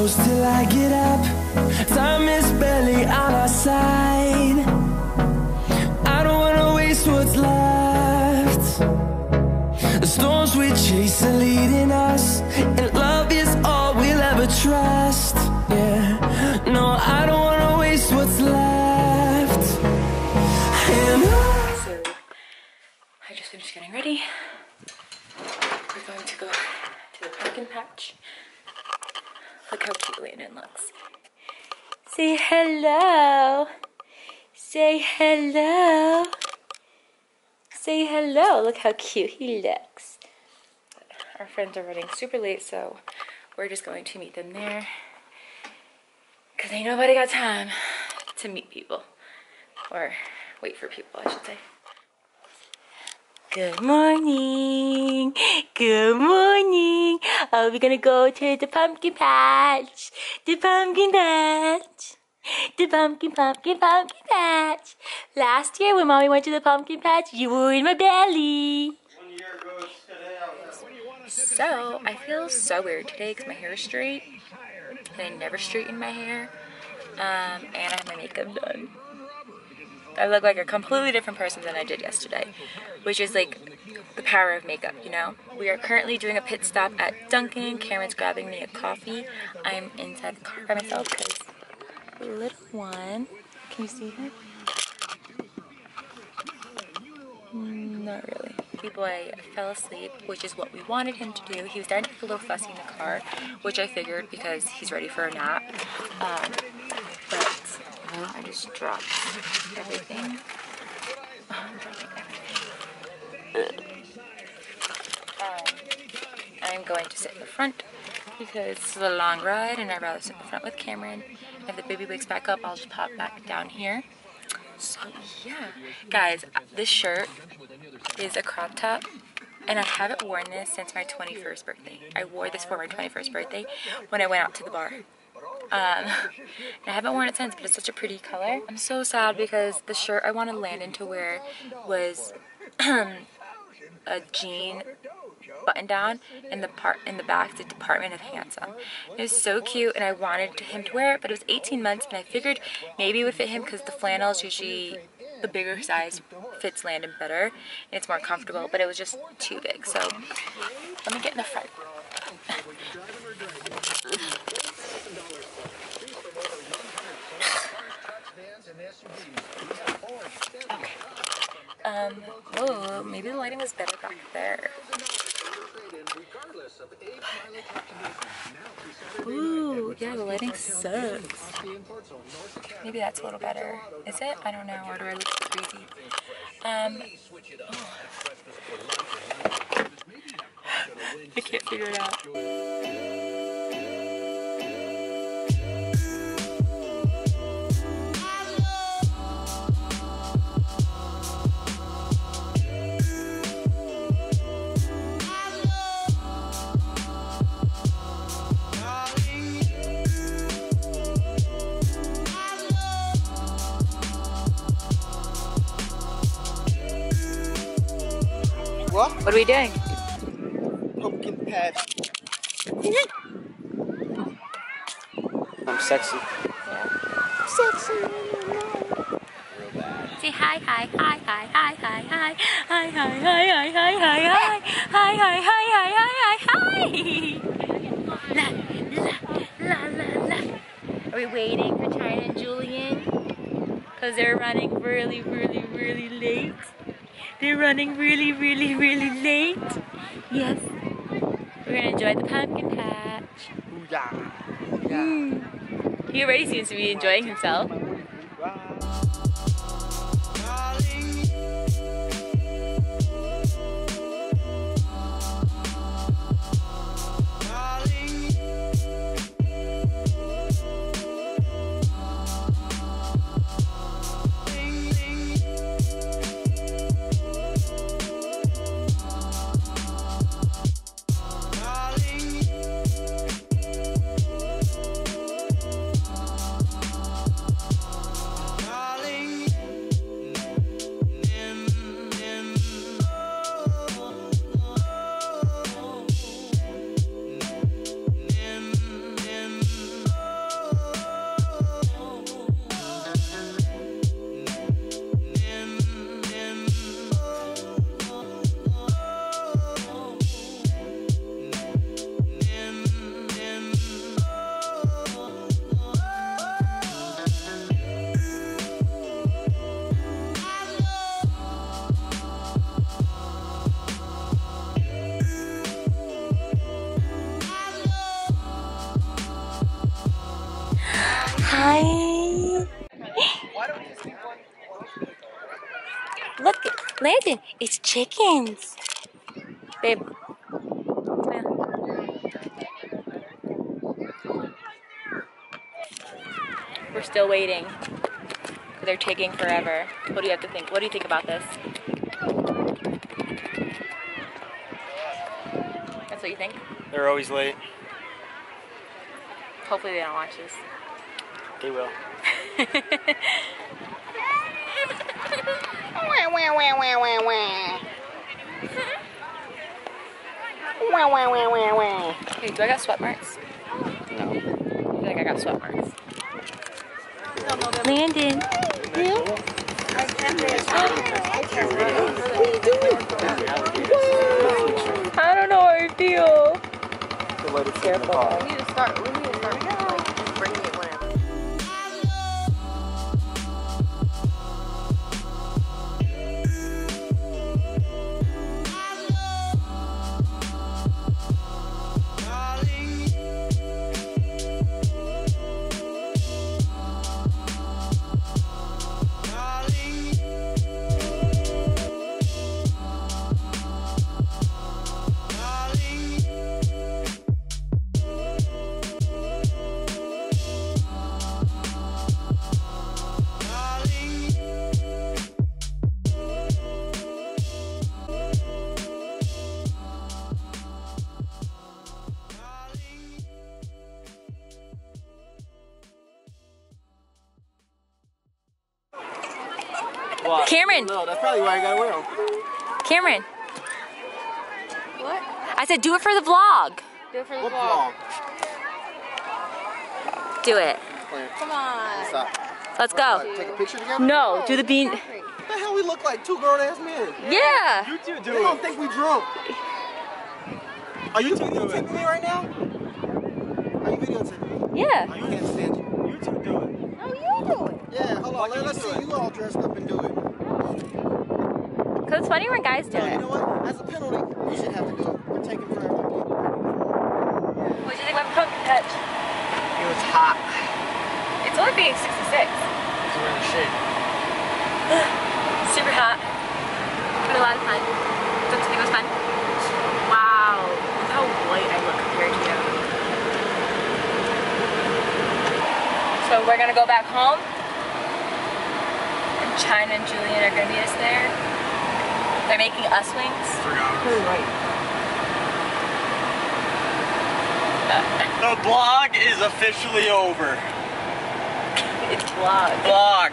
close till I get up. Time is barely on our side. I don't wanna waste what's left. The storms we chase are leading us, and love is all we'll ever trust. Yeah, no, I don't wanna waste what's left. And. So I just finished getting ready. We're going to go to the pumpkin patch. Look how cute Landon looks. Say hello. Say hello. Say hello. Look how cute he looks. Our friends are running super late, so we're just going to meet them there. Because ain't nobody got time to meet people. Or wait for people, I should say. Good morning. Good morning. Are we gonna go to the pumpkin patch? The pumpkin patch. The pumpkin, pumpkin, pumpkin patch. Last year when mommy went to the pumpkin patch, you were in my belly. So, I feel so weird today because my hair is straight. And I never straighten my hair. Um, and I have my makeup done. I look like a completely different person than I did yesterday, which is like the power of makeup, you know? We are currently doing a pit stop at Dunkin'. Cameron's grabbing me a coffee. I'm inside the car by myself because little one, can you see her? Not really. The boy fell asleep, which is what we wanted him to do. He was starting to get a little fussy in the car, which I figured because he's ready for a nap. Um, I just dropped everything. Um, I'm going to sit in the front because this is a long ride and I'd rather sit in the front with Cameron. If the baby wakes back up, I'll just pop back down here. So yeah, guys, this shirt is a crop top and I haven't worn this since my 21st birthday. I wore this for my 21st birthday when I went out to the bar. Um, I haven't worn it since, but it's such a pretty color. I'm so sad because the shirt I wanted Landon to wear was a jean button down and the part in the back the Department of Handsome. It was so cute and I wanted him to wear it, but it was 18 months and I figured maybe it would fit him because the flannel is usually the bigger size fits Landon better and it's more comfortable, but it was just too big. So let me get in the front. Okay. Um, oh, maybe the lighting was better back there. Ooh, yeah, the lighting sucks. Maybe that's a little better. Is it? I don't know. Or do I look crazy? Um, oh. I can't figure it out. What? What are we doing? Pumpkin patch. I'm sexy. Say hi, hi, hi, hi, hi, hi, hi, hi, hi, hi, hi, hi, hi, hi, hi, hi, hi, hi, hi, hi. La. Are we waiting for China and Julian? Because they're running really, really, really late. They're running really, really, really late. Yes. We're gonna enjoy the pumpkin patch. Yeah. Mm. He already seems to be enjoying himself. Hi. Look, Landon, it's chickens. Babe. We're still waiting. They're taking forever. What do you have to think? What do you think about this? That's what you think? They're always late. Hopefully they don't watch this. They will. Wah, wah, wah, wah, wah, wah. Wah, wah, wah, wah, wah. Hey, do I got sweat marks? No. I think I got sweat marks. Landon. I don't know how I feel. The lady sitting in the car. We need to start. We need to What? Cameron. No, that's probably why I gotta wear them. Cameron. What? I said do it for the vlog. Do it for the What vlog. vlog? Do it. Come on. Stop. Let's go. What, Take a picture together? No, do the bean. What the hell we look like? Two grown ass men. Yeah. You two do They don't think we drunk. Are you do it. videotaping me right now? Are you videotaping me? Yeah. I can't stand you. You two do it. No, you do it. Yeah, hold on. Let, us see it? you all dressed up and do it. Cause it's funny when guys do No, you it. know what? As a penalty, you should have to do it. We're taking forever. What do you think about pumpkin patch? It was hot. It's only being 66. Because we're in the shade. Super hot. But a lot of fun. Don't you think it was fun? Wow. Look how white I look compared to you. So we're gonna go back home. And China and Julian are gonna meet us there. They're making us wings. The blog is officially over. It's blog. Blog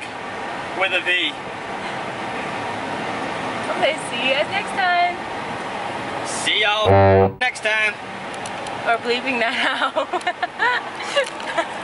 with a V. Okay, see you guys next time. See y'all next time. Or bleeping that out.